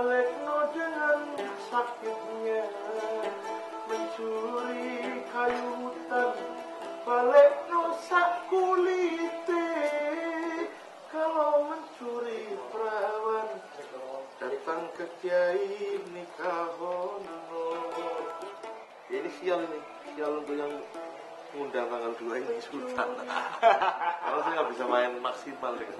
melekno dengan sakitnya mencuri kayu hutan melekno sak kulite kalau mencuri perawan datang ke kiai nikahono ini sial ini sial untuk yang muda tanggal dua ini sultan kalau saya nggak bisa main maksimal deh.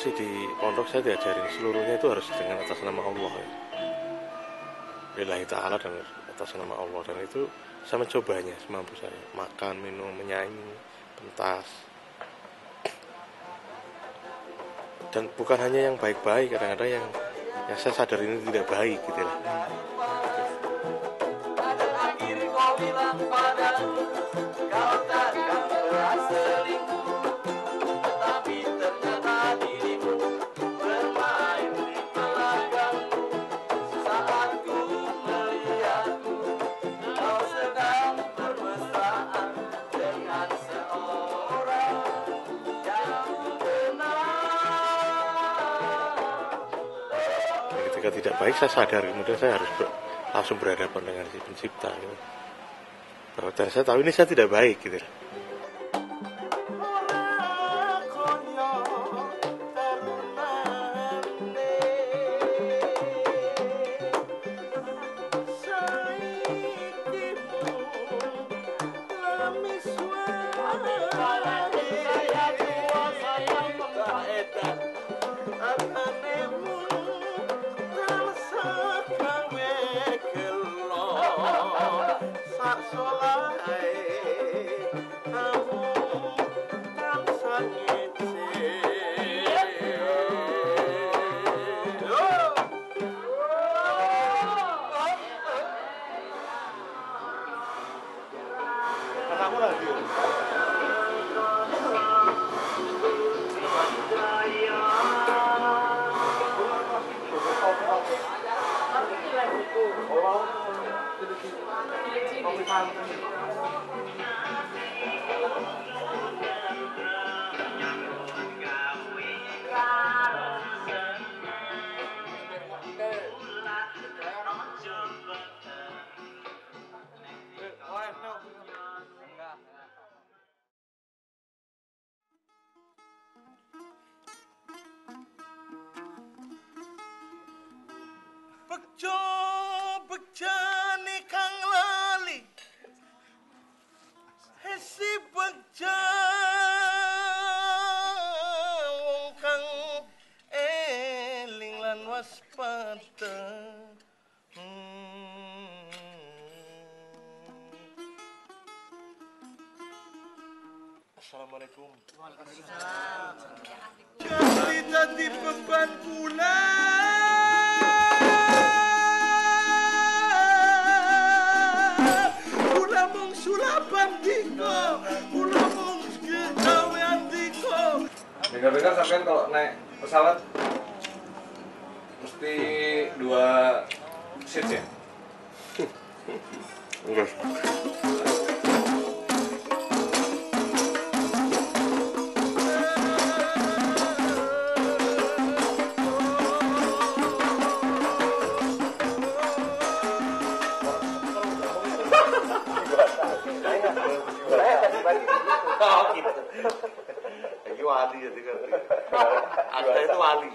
Masih di pondok saya diajarin seluruhnya itu harus dengan atas nama Allah ya. Lillahi ta'ala dan atas nama Allah. Dan itu saya mencobanya semampu saya. Makan, minum, menyanyi, pentas. Dan bukan hanya yang baik-baik kadang-kadang yang yang saya sadar ini tidak baik gitu lah ketika tidak baik saya sadar kemudian saya harus ber- langsung berhadapan dengan si pencipta gitu. bahwa saya tahu ini saya tidak baik gitu Bekjo bekjane kang lali Hesi bekja wong kang eling lan waspada Hmm. Assalamualaikum. Jadi tadi beban bulan Dengar-dengar sampean kalau naik pesawat mesti dua seat ya? Enggak. Anda itu wali.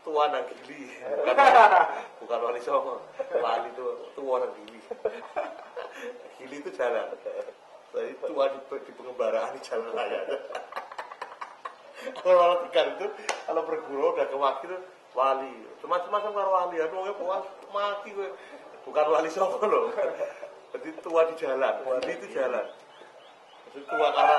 Tua nang gili. Bukan, bukan wali songo. Wali itu tua nang gili. Gili itu jalan. Jadi tua di, di pengembaraan di jalan raya. Kalau tegar itu Kalau berguru udah ke wakil itu Wali. Macam-macam karo wali. Ya Pokoknya puas mati gue Bukan wali songo loh. Jadi tua di jalan. Gili itu jalan. Maksudnya tua karena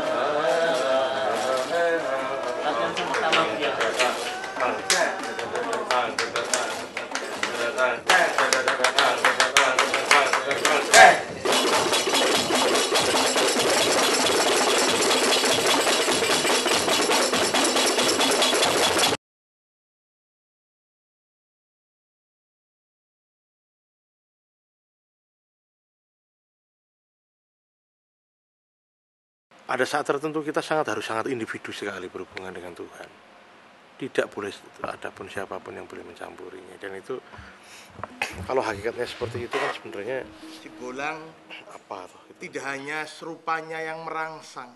Ada saat tertentu kita sangat harus sangat individu sekali berhubungan dengan Tuhan. Tidak boleh ada pun siapa pun yang boleh mencampurinya. Dan itu kalau hakikatnya seperti itu kan sebenarnya Si bolang apa toh? Itu? tidak hanya serupanya yang merangsang.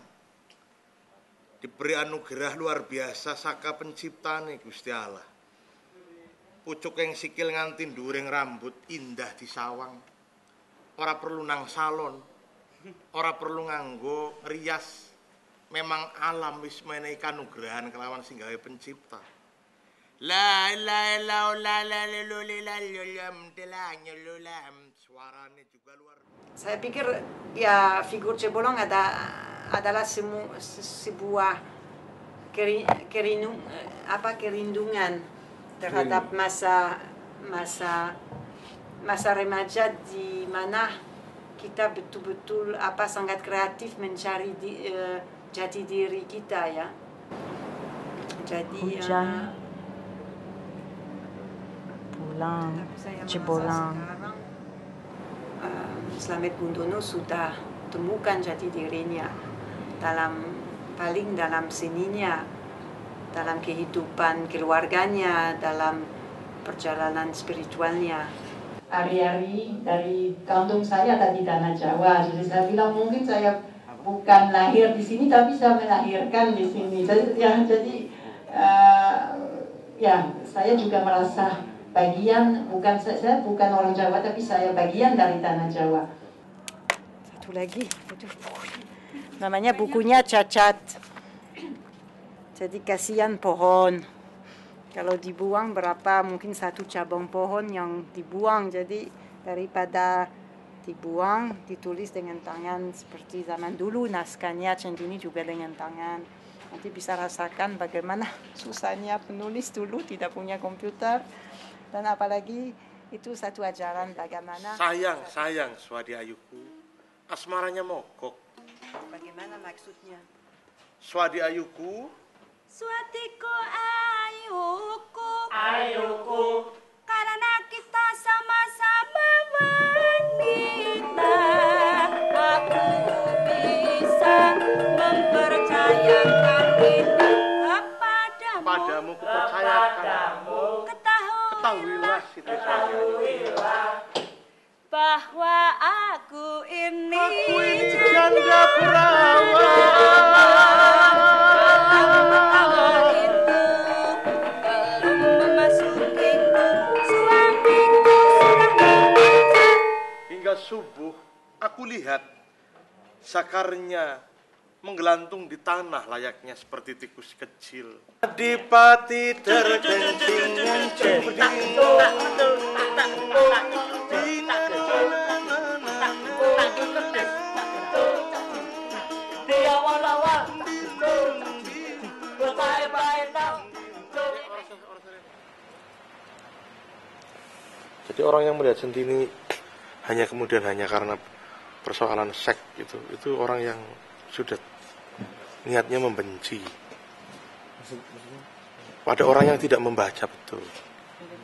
Diberi anugerah luar biasa saka penciptane Gusti Allah. Pucuk yang sikil nganti dhuwuring rambut indah disawang. Ora perlu nang salon ora perlu nganggo rias memang alam wis menehi kanugrahan kelawan sing gawe pencipta la la la la ilaha illallah juga luar saya pikir ya figur cebolong ada adalah semu, se, sebuah keri, apa kerindungan terhadap masa masa masa remaja di mana kita betul-betul apa sangat kreatif mencari di, eh, jati diri kita ya. Jadi Hujan. eh, pulang Cibolang sekarang uh, Slamet Gundono sudah temukan jati dirinya dalam paling dalam seninya, dalam kehidupan keluarganya, dalam perjalanan spiritualnya. Ari-ari dari kampung saya ada di Tanah Jawa. Jadi saya bilang mungkin saya bukan lahir di sini tapi saya melahirkan di sini. Jadi ya jadi eh, ya saya juga merasa bagian bukan saya bukan orang Jawa tapi saya bagian dari Tanah Jawa. Satu lagi, namanya bukunya cacat. Jadi kasihan pohon. Kalau dibuang berapa? Mungkin satu cabang pohon yang dibuang. Jadi daripada dibuang ditulis dengan tangan seperti zaman dulu. Naskahnya centini juga dengan tangan. Nanti bisa rasakan bagaimana susahnya penulis dulu tidak punya komputer. Dan apalagi itu satu ajaran bagaimana sayang sayang Swadi Ayuku. Asmaranya mogok. Bagaimana maksudnya? Swadi Ayuku Suatiku ayuku Ayuku Karena kita sama-sama wanita Aku bisa mempercayakan ini kepadamu. Padamu kupercayakan Ketahui ketahuilah Siti Ayuku bahwa aku ini aku ini janda Awal subuh aku lihat sakarnya menggelantung di tanah layaknya seperti tikus kecil. Adipati terkencing Jadi orang yang melihat Centini hanya kemudian hanya karena persoalan seks gitu, itu orang yang sudah niatnya membenci. Pada orang yang tidak membaca betul,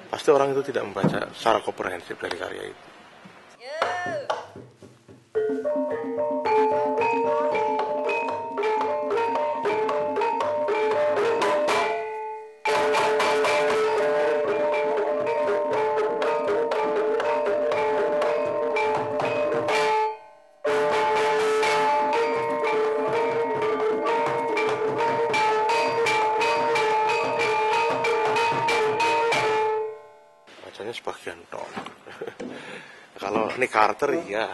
pasti orang itu tidak membaca secara komprehensif dari karya itu. Carter iya,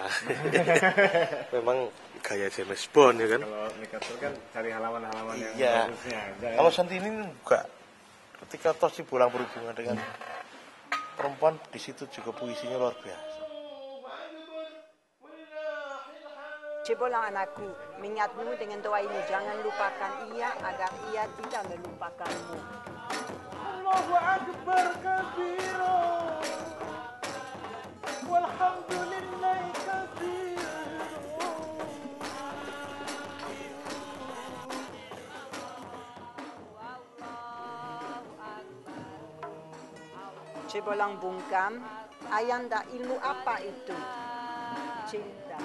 memang gaya James Bond ya kan. Kalau Mikael kan cari halaman-halaman yang Iya. bagusnya aja. Kalau Santini ini enggak. Ketika toh si Bulang berhubungan dengan perempuan di situ juga puisinya luar biasa. Cobalah anakku, mengingatmu dengan doa ini. Jangan lupakan ia agar ia tidak melupakanmu. Allahu Akbar kabiro Walhamdulillah Cobalah bungkam, ayanda ilmu apa itu? Cinta.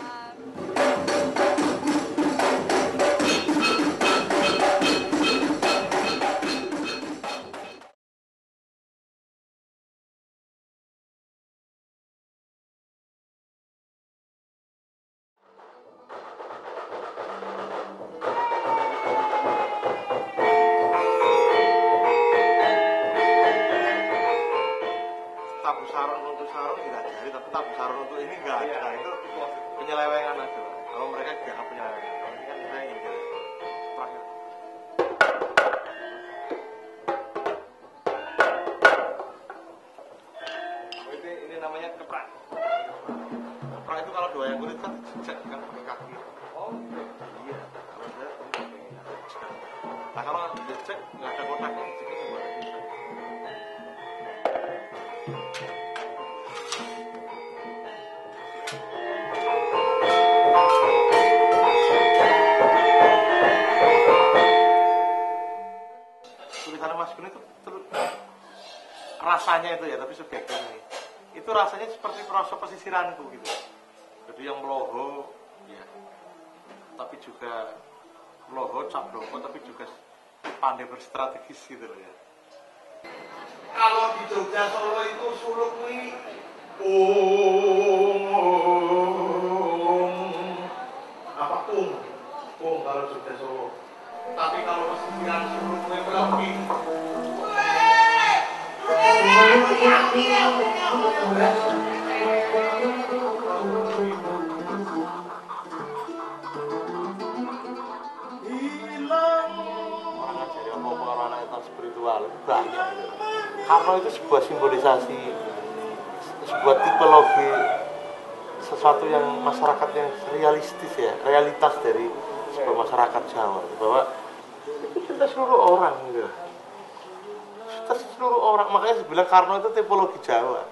Namanya keprak keprak itu kalau dua yang kulit kan jejak kan pakai kaki. Oh. Iya. Kalau saya jejak. Nah kalau jejak nggak ada kotaknya jejaknya gimana tulisan Mas Gun itu rasanya itu ya tapi subjektif ini itu rasanya seperti proses pesisiranku gitu. Jadi yang meloho ya. Tapi juga meloho cap bloko tapi juga pandai berstrategis gitu loh ya. Kalau di Jogja Solo itu suluk nih um, apa? Tung. Tung kalau Jogja Solo. Tapi kalau pesisiran suluk lebih karena itu sebuah simbolisasi sebuah tipologi sesuatu yang masyarakat yang realistis ya realitas dari sebuah masyarakat Jawa. Bahwa itu seluruh orang gitu kita seluruh orang makanya saya bilang Karno itu tipologi Jawa.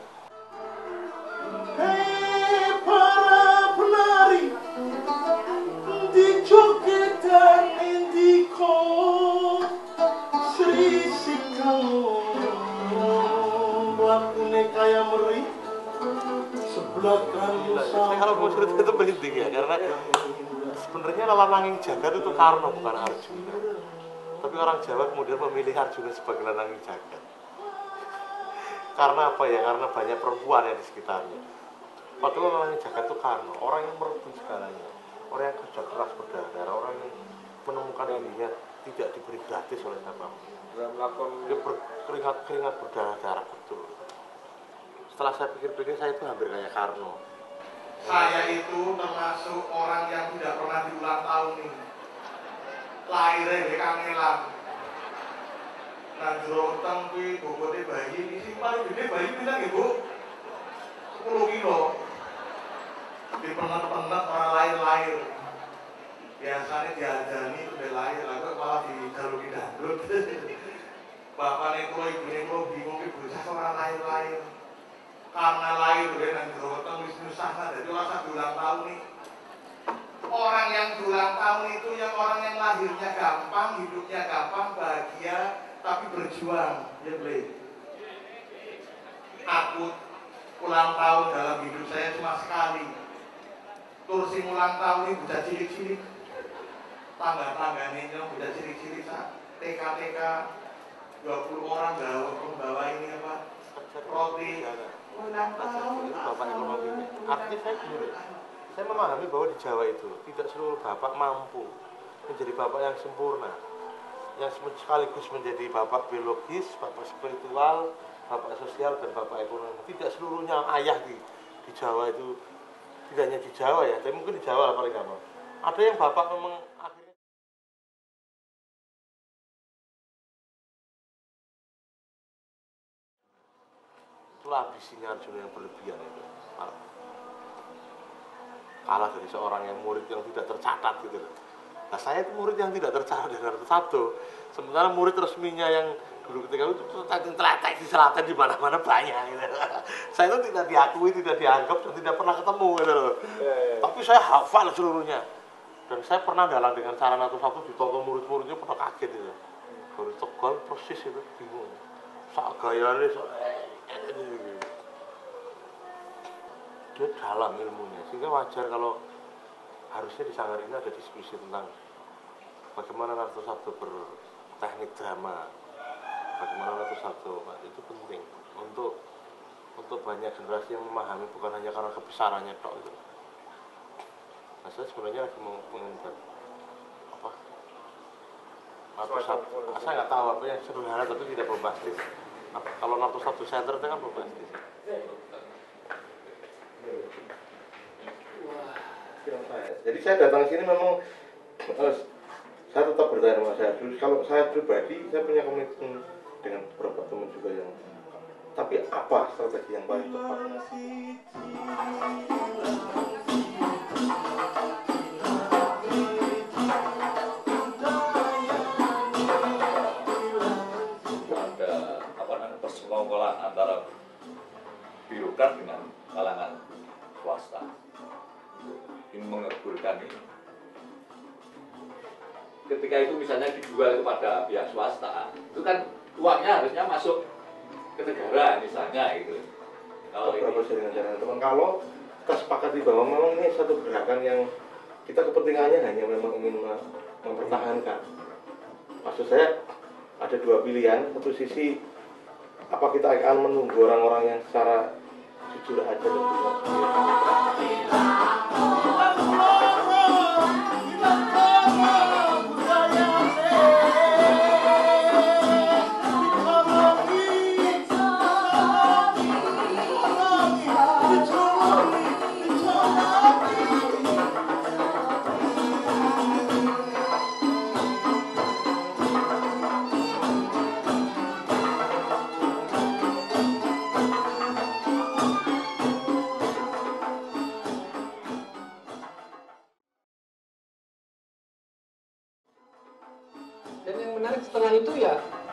Hei para penari di joget dan indiko serisik kamu. Lakunya kayak meri sebelah kamu saya kalau mau cerita itu penting ya karena sebenarnya lalang jagat itu Karno bukan Arjuna tapi orang Jawa kemudian memilih Arjuna sebagai lalang jagat. Karena apa ya? Karena banyak perempuan yang di sekitarnya. Waktu lalang jagat itu Karno orang yang merebut segalanya. Orang yang kerja keras berdarah orang yang menemukan dirinya tidak diberi gratis oleh siapa pun. Dia berkeringat keringat berdarah-darah betul. Setelah saya pikir-pikir saya itu hampir kayak Karno. Saya itu termasuk orang yang tidak pernah diulang tahun ini lahirnya di kangelan jero weteng kuwi bobote bayi isi paling gede bayi pindah nggih Bu? 10 kilo. Dipenet-penet orang lahir-lahir biasanya diajani udah lahir lalu malah dijaluki dangdut. Bapaknya kulo ibunya kulo bingung ibu ya boleh aku ulang tahun dalam hidup saya cuma sekali. Kursi ulang tahun ini bisa cilik-cilik. Tangga-tangga ini bisa cilik-cilik TK-TK 20 orang bawa membawa ini apa? Roti. Ulang tahun bapak ekonomi artinya saya gini saya memahami bahwa di Jawa itu tidak seluruh bapak mampu menjadi bapak yang sempurna yang sekaligus menjadi bapak biologis, bapak spiritual, bapak sosial dan bapak ekonomi. Tidak seluruhnya ayah di, di Jawa itu tidak hanya di Jawa ya, tapi mungkin di Jawa lah paling gampang. Ada yang bapak memang akhirnya itulah ambisinya Arjuna yang berlebihan itu. kalah dari seorang yang murid yang tidak tercatat gitu. Nah saya itu murid yang tidak tercatat dari satu. Sementara murid resminya yang dulu ketika itu telaten telaten di selatan di mana-mana banyak gitu. saya itu tidak diakui, tidak dianggap dan tidak pernah ketemu gitu loh. Tapi saya hafal seluruhnya. Dan saya pernah dalang dengan cara satu satu ditonton murid-muridnya pernah kaget gitu. Baru tegal persis itu bingung. Sak gayane sak dia dalam ilmunya sehingga wajar kalau harusnya di sanggar ini ada diskusi tentang bagaimana Narto Sabdo berteknik drama. Bagaimana Narto Sabdo itu penting untuk untuk banyak generasi yang memahami bukan hanya karena kebesarannya tok itu. Nah saya sebenarnya lagi mau mengundang apa? Narto Sabdo ah, saya nggak tahu apa yang sederhana tapi tidak bombastis. Nah, kalau Narto Sabdo Center itu kan bombastis Jadi saya datang sini memang eh, saya tetap bertanya sama saya dulu. Kalau saya pribadi, saya punya komitmen dengan beberapa teman juga yang tapi apa strategi yang paling tepat? ada apa antara birokrat dengan kalangan swasta ini mengeburkan ini. Ketika itu misalnya dijual kepada pihak swasta itu kan uangnya harusnya masuk ke negara misalnya gitu. Kalau jaringan jaringan teman kalau kita sepakati bahwa memang ini satu gerakan yang kita kepentingannya hanya memang ingin mem- mempertahankan. Maksud saya ada dua pilihan. Satu sisi apa kita akan menunggu orang-orang yang secara jujur aja dan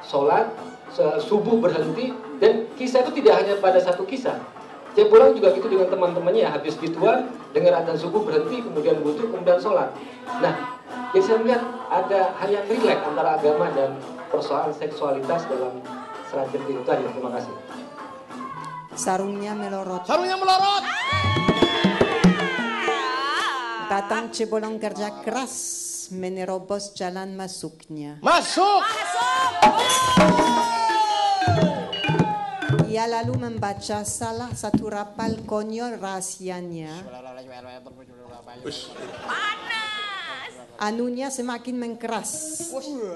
sholat, subuh berhenti, dan kisah itu tidak hanya pada satu kisah. Dia pulang juga gitu dengan teman-temannya ya, habis gituan, dengar adzan subuh berhenti, kemudian butuh, kemudian sholat. Nah, jadi saya melihat ada hal yang relate antara agama dan persoalan seksualitas dalam serat itu aja. Terima kasih. Sarungnya melorot. Sarungnya melorot. Datang cebolong kerja keras, menerobos jalan masuknya. Masuk. Ia lalu membaca salah satu rapal konyol rahasianya. Anunya semakin mengkeras.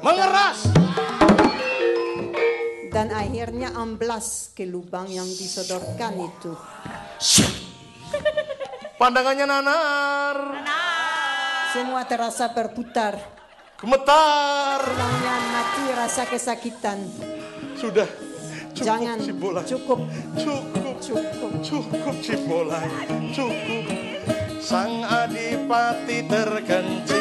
Mengeras. Dan akhirnya amblas ke lubang yang disodorkan itu. Pandangannya nanar. Semua terasa berputar. Gemetar. Tulangnya mati rasa kesakitan. Sudah. Cukup Jangan. Cibola. Cukup. Cukup. Cukup. Cukup Cibola. Cukup. Sang adipati terkencing terkencing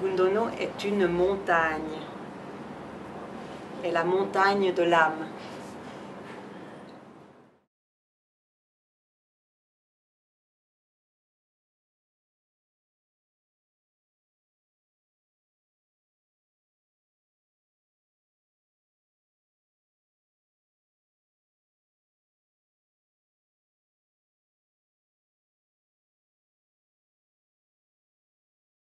Gundono est une montagne. est la montagne de l'âme.